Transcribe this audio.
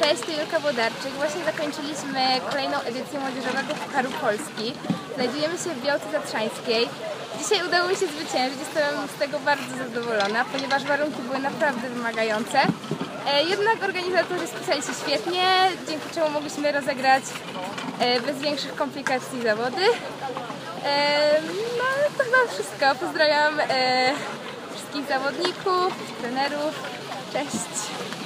Cześć, to Julka Wodarczyk. Właśnie zakończyliśmy kolejną edycję Młodzieżowego Pucharu Polski. Znajdujemy się w Białce Tatrzańskiej. Dzisiaj udało mi się zwyciężyć, jestem z tego bardzo zadowolona, ponieważ warunki były naprawdę wymagające. E, jednak organizatorzy spisali się świetnie, dzięki czemu mogliśmy rozegrać e, bez większych komplikacji zawody. E, no to chyba wszystko. Pozdrawiam wszystkich zawodników, trenerów. Cześć!